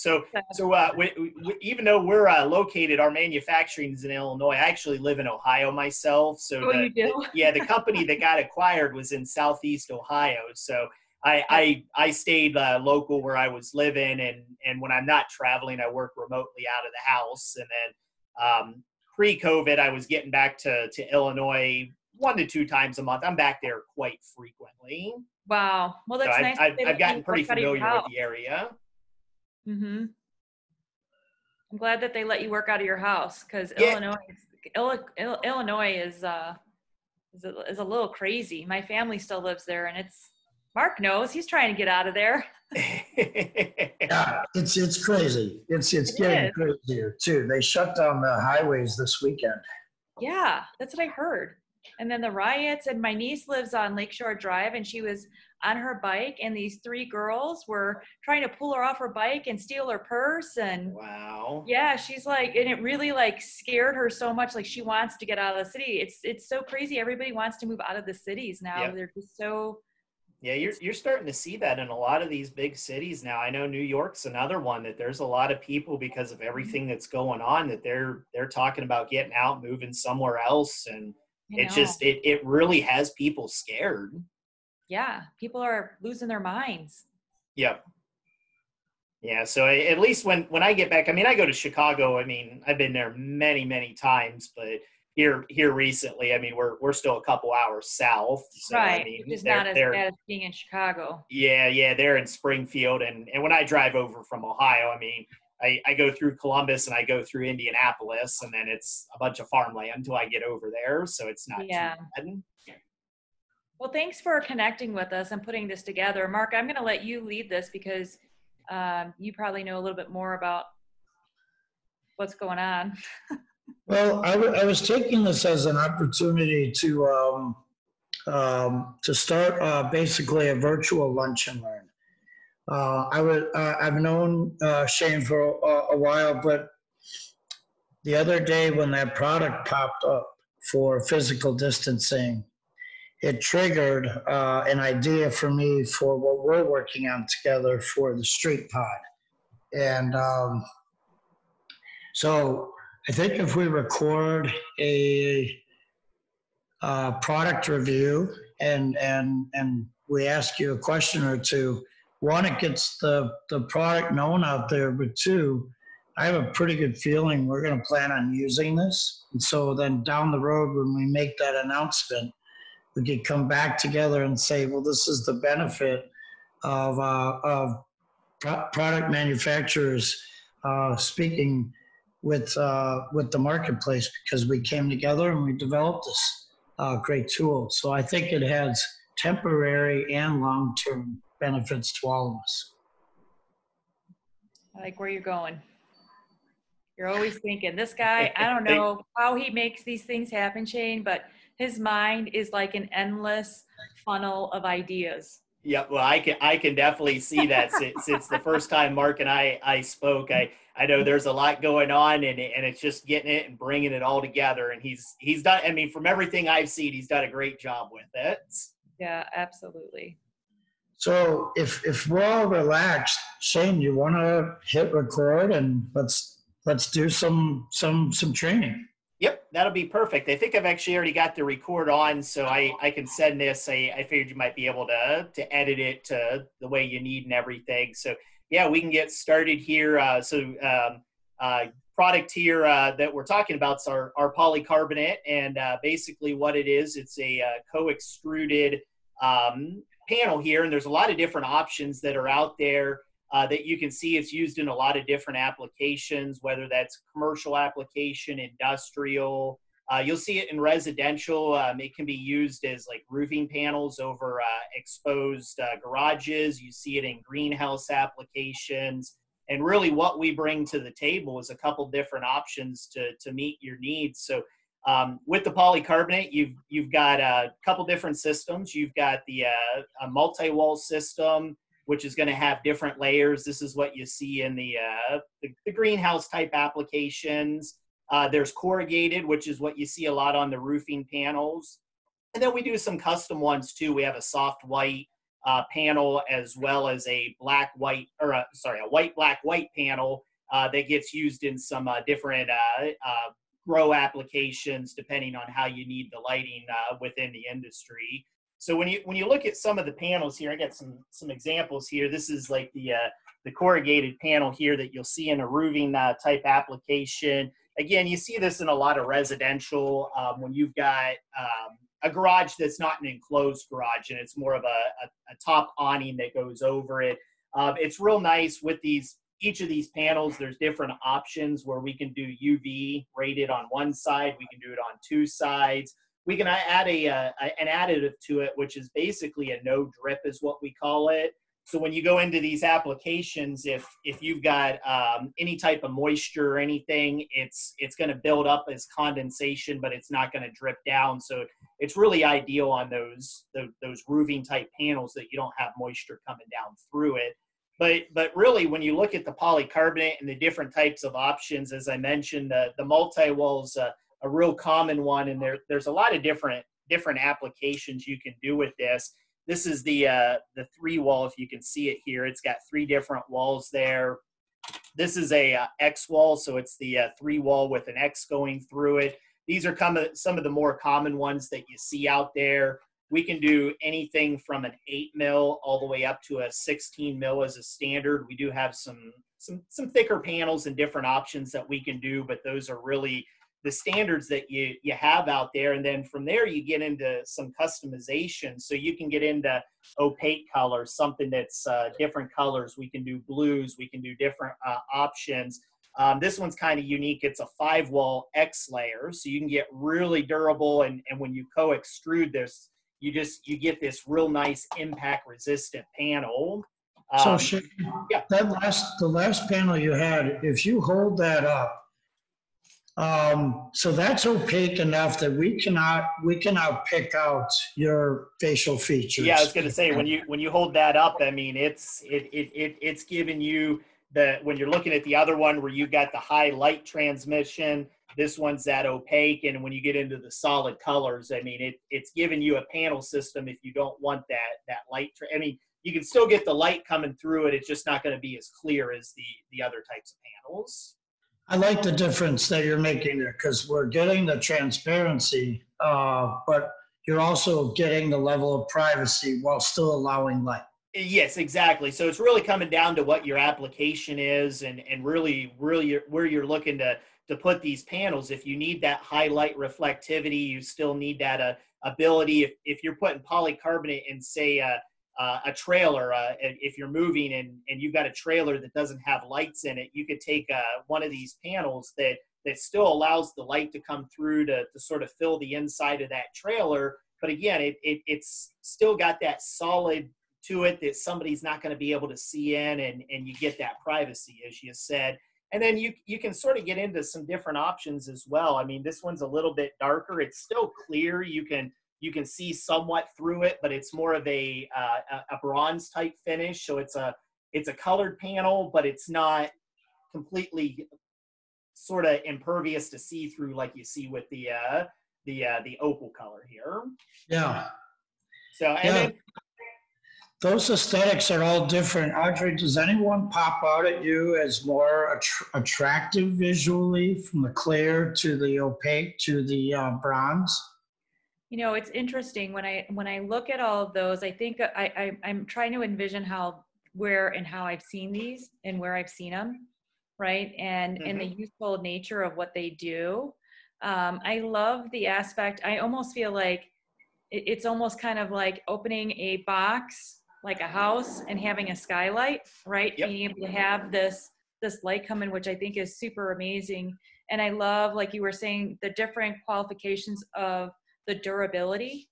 So, so uh, we, we, even though we're uh, located, our manufacturing is in Illinois. I actually live in Ohio myself. So, oh, the, you do? yeah, the company that got acquired was in Southeast Ohio. So, I I, I stayed uh, local where I was living, and and when I'm not traveling, I work remotely out of the house. And then um, pre-COVID, I was getting back to to Illinois one to two times a month. I'm back there quite frequently. Wow. Well, that's so nice. I've, I've, I've gotten pretty familiar with the area. Mm-hmm. I'm glad that they let you work out of your house because Yeah. Illinois, Illinois is uh is a, is a little crazy. My family still lives there, and it's Mark knows he's trying to get out of there. Yeah, it's it's crazy. It's it's It getting is. crazier too. They shut down the highways this weekend. Yeah, that's what I heard. And then the riots, and my niece lives on Lakeshore Drive, and she was on her bike, and these three girls were trying to pull her off her bike and steal her purse, and wow. yeah, she's like, and it really like scared her so much. Like she wants to get out of the city. It's it's so crazy. Everybody wants to move out of the cities now. Yeah. They're just so Yeah, you're you're starting to see that in a lot of these big cities now. I know New York's another one that there's a lot of people because of mm-hmm. everything that's going on that they're they're talking about getting out, moving somewhere else, and it just it it really has people scared. Yeah, people are losing their minds. Yep. Yeah, so I- at least when when I get back, I mean, I go to Chicago. I mean, I've been there many many times, but here here recently, I mean, we're we're still a couple hours south. So, right, I mean, which is not as bad as being in Chicago. Yeah, yeah, they're in Springfield, and and when I drive over from Ohio, I mean, I I go through Columbus and I go through Indianapolis, and then it's a bunch of farmland until I get over there, so it's not Yeah. too bad. Well, thanks for connecting with us and putting this together. Mark, I'm going to let you lead this because um, you probably know a little bit more about what's going on. Well, I I was taking this as an opportunity to um, um, to start uh, basically a virtual lunch and learn. Uh, I would uh, I've known uh, Shane for a, a while, but the other day when that product popped up for physical distancing, it triggered uh, an idea for me for what we're working on together for the Street Pod, and um, so I think if we record a uh, product review and and and we ask you a question or two, one, it gets the the product known out there, but two, I have a pretty good feeling we're going to plan on using this. And so then down the road, when we make that announcement, we could come back together and say, well, this is the benefit of uh, of pro- product manufacturers uh, speaking with uh, with the marketplace because we came together and we developed this uh, great tool. So I think it has temporary and long term benefits to all of us. I like where you're going. You're always thinking, this guy, I don't know how he makes these things happen, Shane, but his mind is like an endless funnel of ideas. Yeah, well, I can I can definitely see that since, since the first time Mark and I I spoke. I I know there's a lot going on, and it- and it's just getting it and bringing it all together. And he's he's done. I mean, from everything I've seen, he's done a great job with it. Yeah, absolutely. So if if we're all relaxed, Shane, you want to hit record and let's let's do some some some training. Yep, that'll be perfect. I think I've actually already got the record on, so I, I can send this. I, I figured you might be able to to edit it to the way you need and everything. So yeah, we can get started here. Uh, so um, uh, product here uh, that we're talking about is our, our polycarbonate, and uh, basically what it is, it's a uh, co-extruded um, panel here, and there's a lot of different options that are out there uh, that you can see it's used in a lot of different applications, whether that's commercial application, industrial. Uh, you'll see it in residential. Um, it can be used as like roofing panels over uh, exposed uh, garages. You see it in greenhouse applications. And really, what we bring to the table is a couple different options to, to meet your needs. So, um, with the polycarbonate, you've you've got a couple different systems. You've got the uh, multi-wall system, which is going to have different layers. This is what you see in the, uh, the, the greenhouse type applications. Uh, there's corrugated, which is what you see a lot on the roofing panels. And then we do some custom ones too. We have a soft white uh, panel as well as a black white or a, sorry a white black white panel uh, that gets used in some uh, different uh, uh, grow applications depending on how you need the lighting uh, within the industry. So when you when you look at some of the panels here, I got some some examples here. This is like the the corrugated panel here that you'll see in a roofing type application. Again, you see this in a lot of residential um, when you've got um, a garage that's not an enclosed garage and it's more of a, a, a top awning that goes over it. Um, it's real nice with these each of these panels. There's different options where we can do UV rated on one side, we can do it on two sides. We can add a, a an additive to it, which is basically a no drip, is what we call it. So when you go into these applications, if if you've got um, any type of moisture or anything, it's it's going to build up as condensation, but it's not going to drip down. So it's really ideal on those, those those roofing type panels that you don't have moisture coming down through it. But but really, when you look at the polycarbonate and the different types of options, as I mentioned, the the multi walls a, a real common one, and there there's a lot of different different applications you can do with this this is the uh, the three wall. If you can see it here, it's got three different walls there. This is a uh, X wall, so it's the uh, three wall with an X going through it. These are come, some of the more common ones that you see out there. We can do anything from an eight mil all the way up to a 16 mil as a standard. We do have some some some thicker panels and different options that we can do, but those are really the standards that you you have out there. And then from there you get into some customization. So you can get into opaque colors something that's uh, different colors. We can do blues. We can do different uh, options. Um, this one's kind of unique. It's a five wall x layer. So you can get really durable. And, and when you co-extrude this you just you get this real nice impact resistant panel. Um, so yeah. that last the last panel you had if you hold that up um, so that's opaque enough that we cannot we cannot pick out your facial features. Yeah, I was going to say when you when you hold that up, I mean it's it, it it it's giving you the when you're looking at the other one where you got the high light transmission. This one's that opaque, and when you get into the solid colors, I mean it it's giving you a panel system if you don't want that that light. Tra- I mean you can still get the light coming through it. It's just not going to be as clear as the the other types of panels. I like the difference that you're making there because we're getting the transparency, uh, but you're also getting the level of privacy while still allowing light. Yes, exactly. So it's really coming down to what your application is and, and really, really where you're looking to, to put these panels. If you need that high light reflectivity, you still need that uh, ability. If, if you're putting polycarbonate in, say, uh, uh, a trailer, uh, if you're moving and, and you've got a trailer that doesn't have lights in it, you could take uh, one of these panels that, that still allows the light to come through to, to sort of fill the inside of that trailer. But again, it, it, it's still got that solid to it that somebody's not going to be able to see in and, and you get that privacy, as you said. And then you, you can sort of get into some different options as well. I mean, this one's a little bit darker. It's still clear. You can you can see somewhat through it, but it's more of a, uh, a bronze type finish. So it's a it's a colored panel, but it's not completely sort of impervious to see through like you see with the uh, the uh, the opal color here. Yeah. So and yeah. then those aesthetics are all different. Audree, does anyone pop out at you as more attractive visually from the clear to the opaque to the uh, bronze? You know it's interesting when i when i look at all of those i think I, I i'm trying to envision how where and how i've seen these and where i've seen them right and mm-hmm. and the mm-hmm. useful nature of what they do um, i love the aspect i almost feel like it, it's almost kind of like opening a box like a house and having a skylight right yep. being able to have this this light come in which i think is super amazing and i love like you were saying the different qualifications of the durability.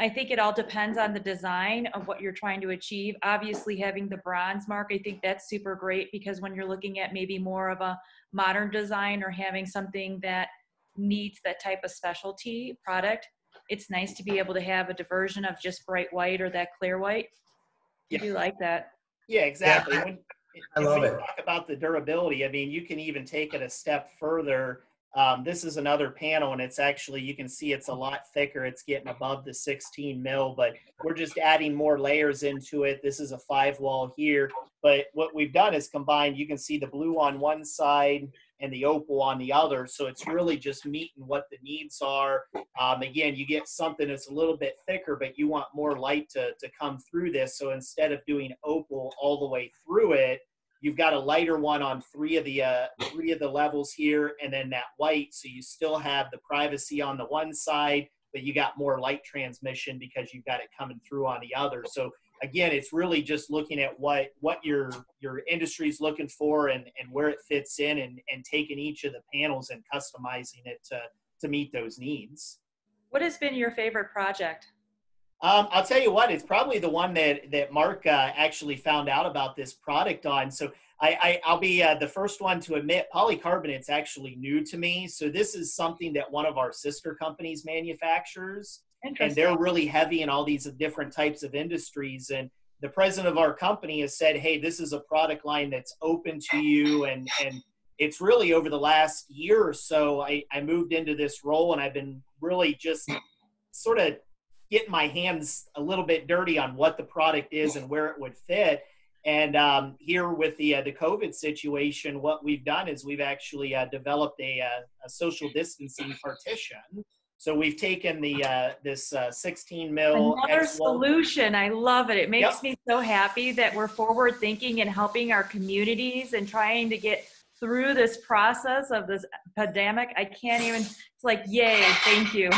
I think it all depends on the design of what you're trying to achieve. Obviously, having the bronze mark, I think that's super great because when you're looking at maybe more of a modern design or having something that needs that type of specialty product, it's nice to be able to have a diversion of just bright white or that clear white. Yeah. I do like that. Yeah, exactly. Yeah, when, I love when it. Talk about the durability. I mean, you can even take it a step further um, this is another panel, and it's actually you can see it's a lot thicker. It's getting above the 16 mil, but we're just adding more layers into it. This is a five wall here, but what we've done is combined. You can see the blue on one side and the opal on the other, so it's really just meeting what the needs are. Um, again, you get something that's a little bit thicker, but you want more light to to come through this. So instead of doing opal all the way through it You've got a lighter one on three of the uh, three of the levels here, and then that white. So you still have the privacy on the one side, but you got more light transmission because you've got it coming through on the other. So again, it's really just looking at what what your your industry is looking for and and where it fits in, and and taking each of the panels and customizing it to to meet those needs. What has been your favorite project? Um, I'll tell you what, it's probably the one that that Mark uh, actually found out about this product on. So I, I will be uh, the first one to admit polycarbonate's actually new to me. So this is something that one of our sister companies manufactures, and they're really heavy in all these different types of industries. And the president of our company has said, "Hey, this is a product line that's open to you," and and it's really over the last year or so I, I moved into this role, and I've been really just sort of getting my hands a little bit dirty on what the product is and where it would fit. And um, here with the uh, the COVID situation, what we've done is we've actually uh, developed a, uh, a, social distancing partition. So we've taken the uh, this uh, 16 mil another solution. I love it. It makes yep. me so happy that we're forward thinking and helping our communities and trying to get through this process of this pandemic. I can't even. It's like, yay! Thank you.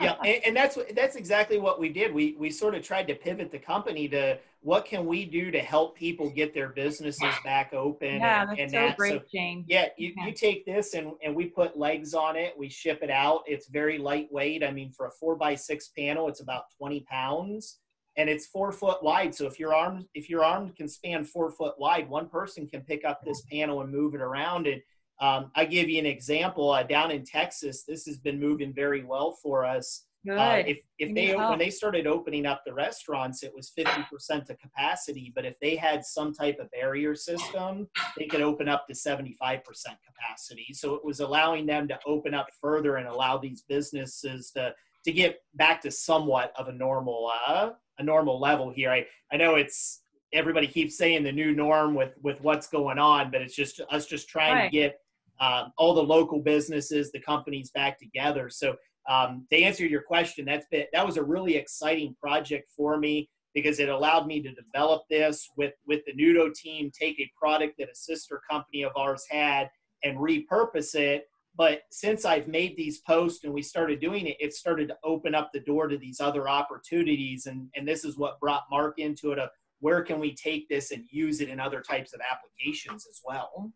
yeah, and, and that's that's exactly what we did. We we sort of tried to pivot the company to what can we do to help people get their businesses back open. Yeah, and, that's and so that. great, so, Shane. Yeah, you, okay. you take this and, and we put legs on it. We ship it out. It's very lightweight. I mean, for a four by six panel, it's about 20 pounds and it's four foot wide. So if your arm if your arm can span four foot wide, one person can pick up this panel and move it around. And um, I give you an example. Uh, down in Texas, this has been moving very well for us. Uh, if if they when they started opening up the restaurants, it was fifty percent to capacity. But if they had some type of barrier system, they could open up to seventy five percent capacity. So it was allowing them to open up further and allow these businesses to to get back to somewhat of a normal uh, a normal level here. I, I know it's everybody keeps saying the new norm with with what's going on, but it's just us just trying right. to get um, all the local businesses, the companies back together. So um, to answer your question, that's been that was a really exciting project for me because it allowed me to develop this with with the Nudo team, take a product that a sister company of ours had and repurpose it but since I've made these posts and we started doing it, it started to open up the door to these other opportunities. And, and this is what brought Mark into it of where can we take this and use it in other types of applications as well.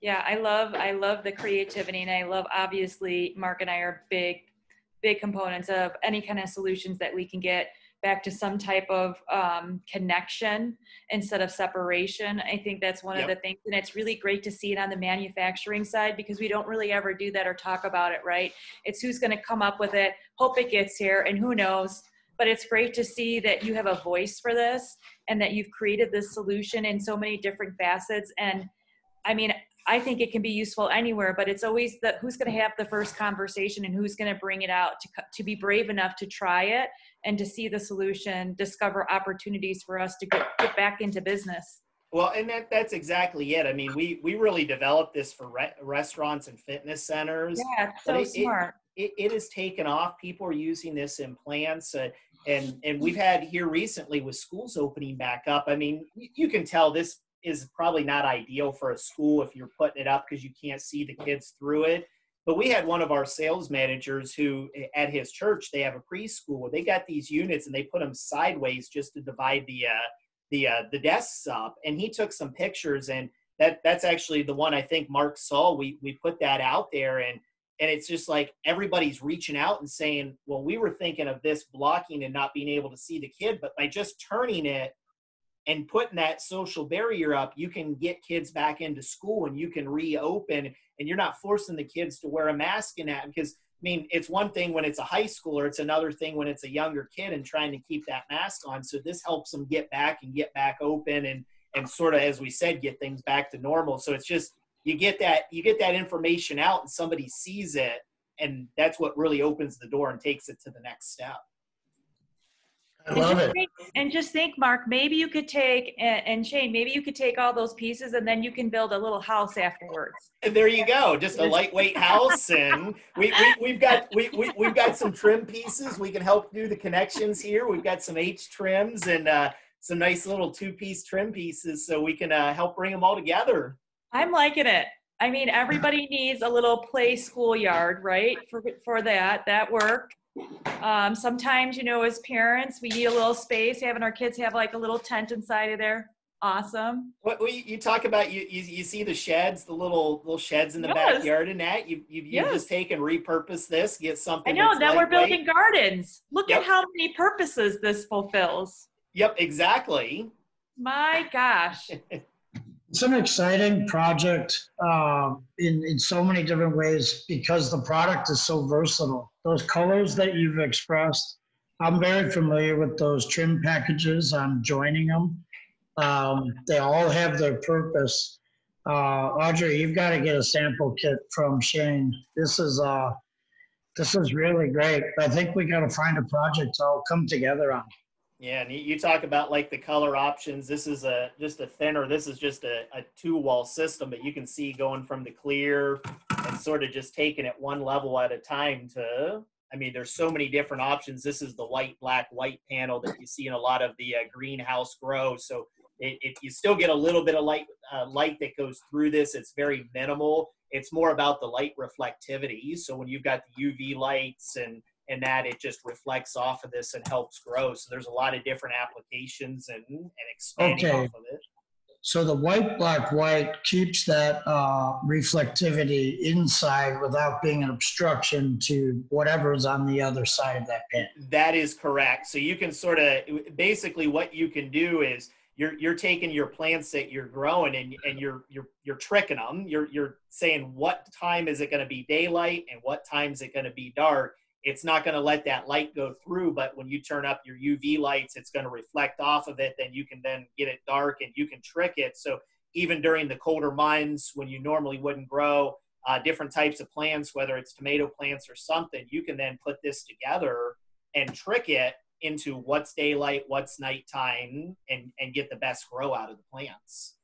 Yeah, I love I love the creativity and I love obviously Mark and I are big big components of any kind of solutions that we can get back to some type of um, connection instead of separation. I think that's one yep. of the things, and it's really great to see it on the manufacturing side because we don't really ever do that or talk about it, right? It's who's going to come up with it, hope it gets here, and who knows. But it's great to see that you have a voice for this and that you've created this solution in so many different facets. And I mean, I think it can be useful anywhere, but it's always the who's going to have the first conversation and who's going to bring it out to to be brave enough to try it and to see the solution, discover opportunities for us to get, get back into business. Well, and that, that's exactly it. I mean, we we really developed this for re- restaurants and fitness centers. Yeah, so it, smart. It, it, it, has taken off. People are using this in plants, uh, and and we've had here recently with schools opening back up. I mean, you can tell this is probably not ideal for a school if you're putting it up because you can't see the kids through it. But we had one of our sales managers who, at his church, they have a preschool. They got these units and they put them sideways just to divide the uh, the uh, the desks up. And he took some pictures, and that that's actually the one I think Mark saw. We we put that out there, and and it's just like everybody's reaching out and saying, "Well, we were thinking of this blocking and not being able to see the kid, but by just turning it." And putting that social barrier up, you can get kids back into school and you can reopen and you're not forcing the kids to wear a mask in that because I mean, it's one thing when it's a high schooler, it's another thing when it's a younger kid and trying to keep that mask on. So this helps them get back and get back open and and sort of as we said, get things back to normal. So it's just you get that you get that information out and somebody sees it and that's what really opens the door and takes it to the next step I love it. And just think, Mark, maybe you could take, and, and Shane, maybe you could take all those pieces and then you can build a little house afterwards. And there you go, just a lightweight house, and we, we we've got we, we we've got some trim pieces. We can help do the connections here. We've got some H trims and uh, some nice little two-piece trim pieces, so we can uh, help bring them all together. I'm liking it. I mean, everybody needs a little play schoolyard, right? For for that, that work. Um, sometimes, you know, as parents, we need a little space. Having our kids have like a little tent inside of there, awesome. What we you talk about? You, you you see the sheds, the little little sheds in the Yes. backyard, and that you you, you Yes. just take and repurpose this, get something. I know. Now we're building gardens. Look Yep. at how many purposes this fulfills. Yep, exactly. My gosh. It's an exciting project uh, in, in so many different ways because the product is so versatile. Those colors that you've expressed, I'm very familiar with those trim packages. I'm joining them. Um, they all have their purpose. Uh, Audree, you've got to get a sample kit from Shane. This is uh, this is really great. I think we got to find a project to all come together on. Yeah, and you, talk about like the color options. This is a just a thinner. This is just a, a two wall system, but you can see going from the clear and sort of just taking it one level at a time. To I mean, there's so many different options. This is the white, black, white panel that you see in a lot of the uh, greenhouse grow. So it, it you still get a little bit of light uh, light that goes through this. It's very minimal. It's more about the light reflectivity. So when you've got the UV lights and and that it just reflects off of this and helps grow. So there's a lot of different applications and, and expanding Okay. off of it. So the white, black, white keeps that uh, reflectivity inside without being an obstruction to whatever's on the other side of that pan. That is correct. So you can sort of basically what you can do is you're you're taking your plants that you're growing and and you're you're you're tricking them. You're you're saying what time is it going to be daylight and what time is it going to be dark. It's not going to let that light go through, but when you turn up your UV lights, it's going to reflect off of it. Then you can then get it dark and you can trick it. So even during the colder months when you normally wouldn't grow uh, different types of plants, whether it's tomato plants or something, you can then put this together and trick it into what's daylight, what's nighttime, and and get the best grow out of the plants.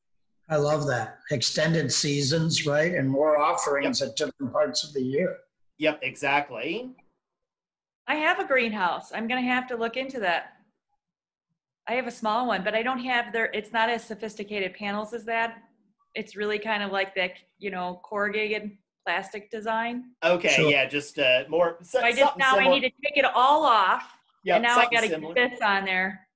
I love that. Extended seasons, right? And more offerings at different parts of the year. Yep, exactly. I have a greenhouse. I'm gonna have to look into that. I have a small one, but I don't have their, it's not as sophisticated panels as that. It's really kind of like that, you know, corrugated plastic design. Okay, Sure. yeah, just uh, more. So, So I just, something now I need to take it all off Yep, and now I gotta similar. get this on there.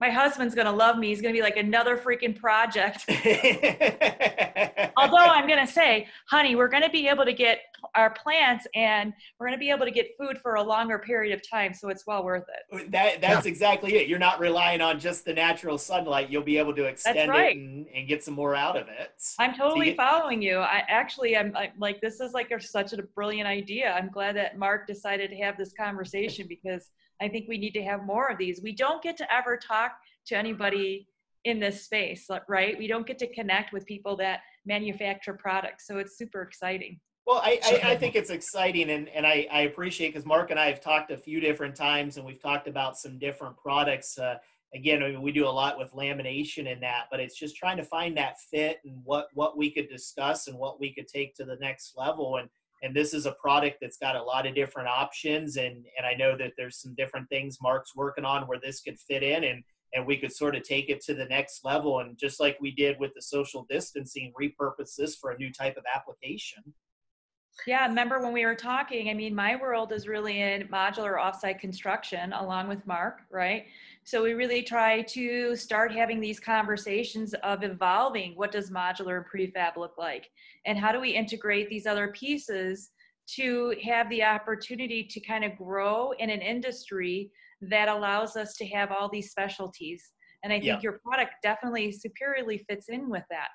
My husband's gonna love me. He's gonna be like another freaking project. Although I'm gonna say, honey, we're gonna be able to get our plants and we're gonna be able to get food for a longer period of time, so it's well worth it. that that's exactly it. You're not relying on just the natural sunlight. You'll be able to extend right. it and, and get some more out of it. I'm totally get- following you. I actually, I'm, i like, this is like a, such a brilliant idea. I'm glad that Mark decided to have this conversation because I think we need to have more of these. We don't get to ever talk to anybody in this space, right? We don't get to connect with people that manufacture products, so it's super exciting. Well, I, I, I think it's exciting, and, and I, I appreciate because Mark and I have talked a few different times, and we've talked about some different products. Uh, again, I mean, we do a lot with lamination and that, but it's just trying to find that fit and what what we could discuss and what we could take to the next level. And and this is a product that's got a lot of different options, and and I know that there's some different things Mark's working on where this could fit in, and and we could sort of take it to the next level, and just like we did with the social distancing, repurpose this for a new type of application. Yeah, remember when we were talking? I mean, my world is really in modular offsite construction along with Mark, right? So we really try to start having these conversations of evolving what does modular and prefab look like? And how do we integrate these other pieces to have the opportunity to kind of grow in an industry that allows us to have all these specialties? And I think Yeah. your product definitely superiorly fits in with that.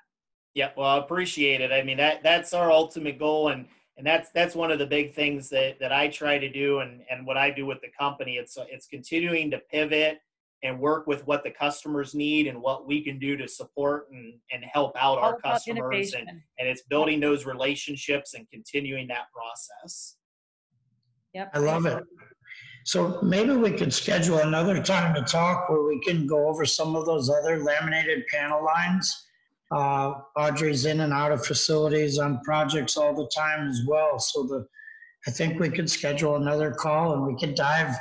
Yeah, well, I appreciate it. I mean, that that's our ultimate goal, and and that's that's one of the big things that that I try to do, and and what I do with the company. It's it's continuing to pivot and work with what the customers need and what we can do to support and, and help out All our customers and, and it's building those relationships and continuing that process Yep. I love it. So maybe we could schedule another time to talk where we can go over some of those other laminated panel lines. Uh, Audree's in and out of facilities on projects all the time as well. So the, I think we could schedule another call and we could dive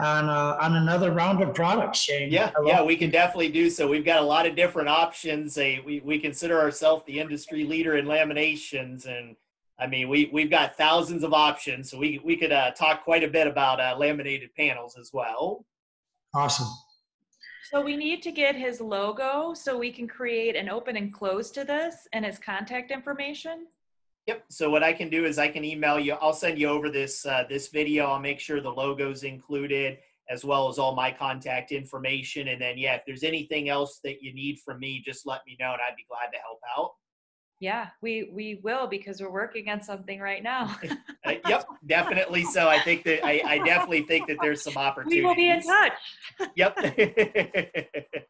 on, uh, on another round of products, Shane. Yeah, yeah, we can definitely do so. We've got a lot of different options. Uh, we we consider ourselves the industry leader in laminations, and I mean we we've got thousands of options. So we we could uh, talk quite a bit about uh, laminated panels as well. Awesome. So we need to get his logo so we can create an open and close to this and his contact information. Yep. So what I can do is I can email you. I'll send you over this uh, this video. I'll make sure the logo's included as well as all my contact information. And then yeah, if there's anything else that you need from me, just let me know, and I'd be glad to help out. Yeah, we we will because we're working on something right now. Uh, yep, definitely. So I think that I, I definitely think that there's some opportunity. we will be in touch. Yep.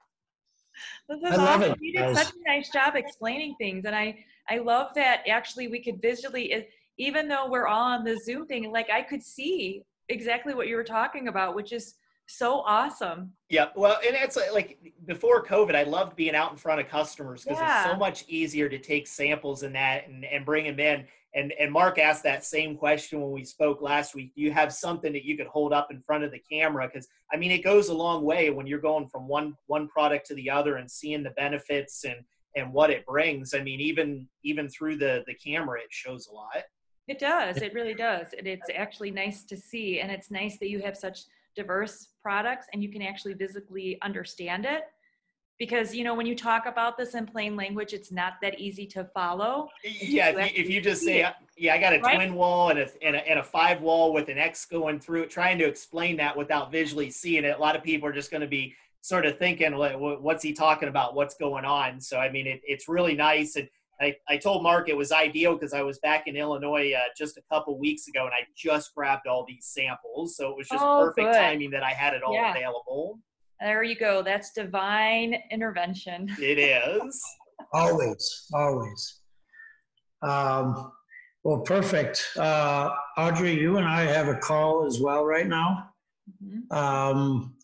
This is I love awesome. it, You did such a nice job explaining things, and I I love that actually we could visually, even though we're all on the Zoom thing, like I could see exactly what you were talking about, which is so awesome. Yeah. Well, and it's like, like before COVID, I loved being out in front of customers because it's so much easier to take samples and that and, and bring them in. And and Mark asked that same question when we spoke last week. Do you have something that you could hold up in front of the camera? Because I mean, it goes a long way when you're going from one one product to the other and seeing the benefits and and what it brings. I mean, even even through the the camera, it shows a lot. It does. It really does. And it's actually nice to see. And it's nice that you have such diverse products and you can actually physically understand it. Because, you know, when you talk about this in plain language, it's not that easy to follow. Yeah, you if you, if you just say, it. yeah, I got a Right? twin wall and a, and a and a five wall with an X going through it, trying to explain that without visually seeing it, a lot of people are just going to be sort of thinking, what's he talking about? What's going on? So, I mean, it, it's really nice. And I, I told Mark it was ideal because I was back in Illinois uh, just a couple weeks ago and I just grabbed all these samples. So it was just Oh, perfect good. timing that I had it all Yeah. available. There you go. That's divine intervention. It is. Always, always. Um, well, perfect. Uh, Audree, you and I have a call as well right now. Mhm. Um,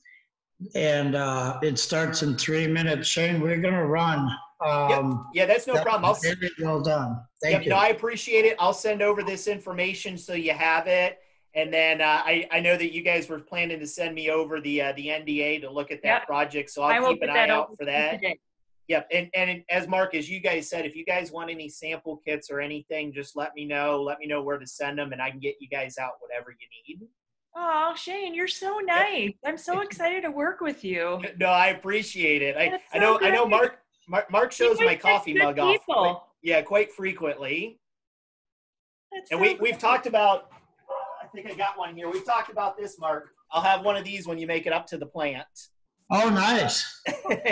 and uh, it starts in three minutes. Shane, we're gonna run. Um, Yeah, that's no that problem. I'll, was Very well done. Yep, Thank you. no, I appreciate it. I'll send over this information so you have it. And then uh, I, I know that you guys were planning to send me over the uh, the NDA to look at that Yep. project, so I I'll will keep an eye out for that. today. Yep, and and as Mark, as you guys said, if you guys want any sample kits or anything, just let me know. Let me know where to send them, and I can get you guys out whatever you need. Oh, Shane, you're so nice. I'm so excited to work with you. No, I appreciate it. I, That's I know so I know. Mark Mark, Mark shows my coffee mug off. Quite, yeah, quite frequently. That's And so we, we've talked about, I think I got one here. We've talked about this, Mark. I'll have one of these when you make it up to the plant. Oh, nice.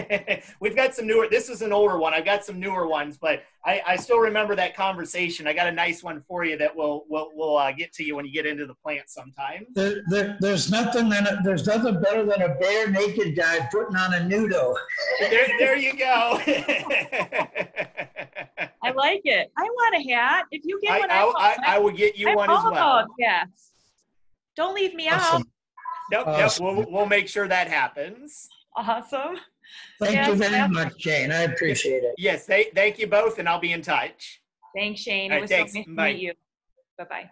we've got some newer, this is an older one. I've got some newer ones, but I, I still remember that conversation. I got a nice one for you that we'll will will uh, get to you when you get into the plant sometime. There, there, there's nothing than a, there's nothing better than a bare naked guy putting on a nudo. There, there you go. I like it. I want a hat. If you get I, one, I, want I, one. I will get you I'm one as well. about hats. Don't leave me out. Awesome. Nope, uh, nope. Awesome. We'll, we'll make sure that happens. Awesome. Thank Yes, you very yes. much, Shane. I appreciate it. Yes, they, thank you both, and I'll be in touch. Thanks, Shane. All It was thanks. so nice to meet you. Bye bye.